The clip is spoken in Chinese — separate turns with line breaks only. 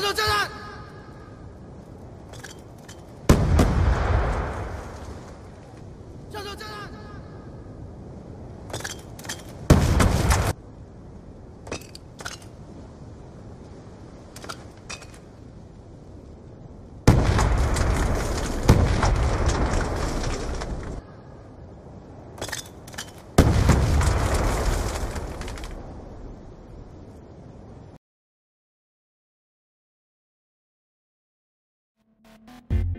站住！站住！Thank you.